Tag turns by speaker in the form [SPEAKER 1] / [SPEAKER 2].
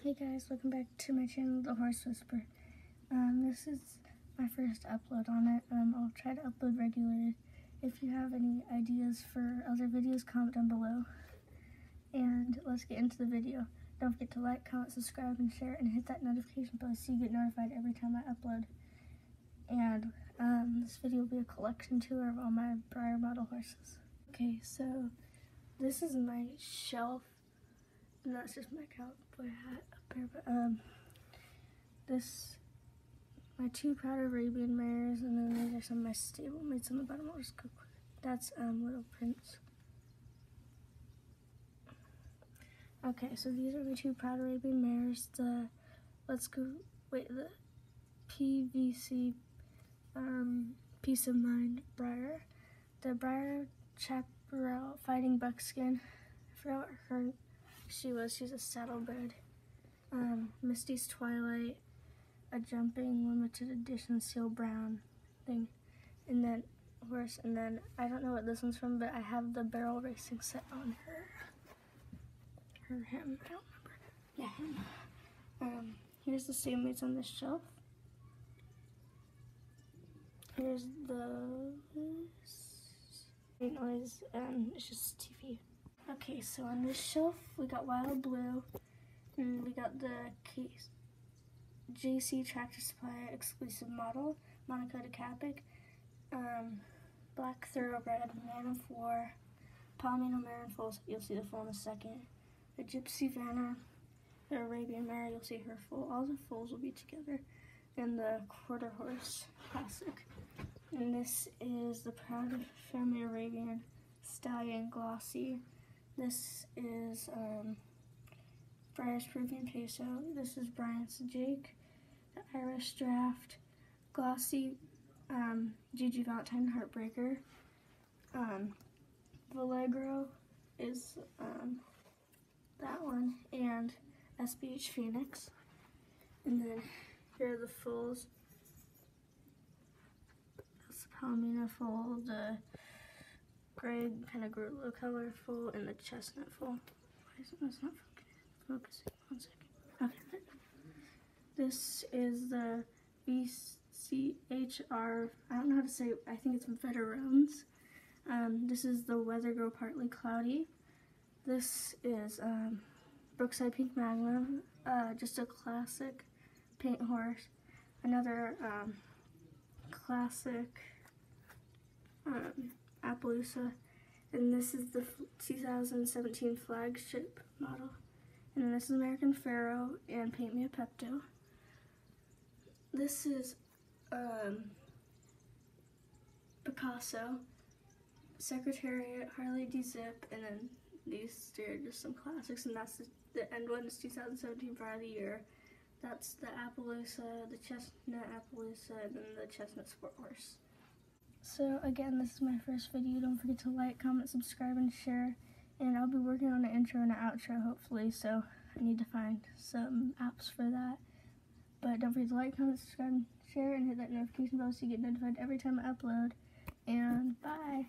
[SPEAKER 1] Hey guys, welcome back to my channel, The Horse Whisperer. Um, this is my first upload on it. Um, I'll try to upload regularly. If you have any ideas for other videos, comment down below. And let's get into the video. Don't forget to like, comment, subscribe, and share, and hit that notification bell so you get notified every time I upload. And um, this video will be a collection tour of all my Breyer model horses. Okay, so this is my shelf and that's just my cowboy hat up here. But um, this my two proud Arabian mares, and then these are some of my stablemates on the bottom. I'll just go. That's um Little Prince. Okay, so these are my two proud Arabian mares. The let's go wait the PVC um peace of mind Breyer. The Breyer Chaparral fighting buckskin. I forgot her she was. She's a saddlebred. Um, Misty's Twilight, a jumping limited edition seal brown thing, and then horse, and then I don't know what this one's from, but I have the barrel racing set on her. Her, him, I don't remember. Yeah, him. Um, here's the stablemates on the shelf. Here's the noise, and it's just TV. Okay, so on this shelf, we got Wild Blue, and we got the case JC Tractor Supply exclusive model, Monaco de Capic, um, Black Thoroughbred, Man o' War, Palomino Foals, you'll see the foal in a second, the Gypsy Vanner, the Arabian Mare, you'll see her foal, all the foals will be together, and the Quarter Horse Classic. And this is the Proud Family Arabian Stallion Glossy. This is um, Breyer's Peruvian Paso. This is Bryant's Jake, the Irish Draft, Glossy, um, Gigi Valentine Heartbreaker. Um, Valegro is um, that one, and SBH Phoenix. And then here are the foals. That's Palomino foal, the gray kind of low colorful and the chestnut full. Why is it not focusing? One second. Okay. This is the VCHR, I don't know how to say I think it's Veterans. Um, this is the Weather Girl Partly Cloudy. This is um, Brookside Pink Magnum, uh, just a classic paint horse. Another um, classic um, Appaloosa. And this is the 2017 flagship model. And this is American Pharoah and Paint Me a Pepto. This is um, Picasso, Secretariat, Harley D. Zip, and then these are just some classics. And that's the, the end one is 2017 Bride of the Year. That's the Appaloosa, the Chestnut Appaloosa, and then the Chestnut Sport Horse. So again, this is my first video. Don't forget to like, comment, subscribe, and share. And I'll be working on an intro and an outro, hopefully, so I need to find some apps for that. But don't forget to like, comment, subscribe, share, and hit that notification bell so you get notified every time I upload. And bye!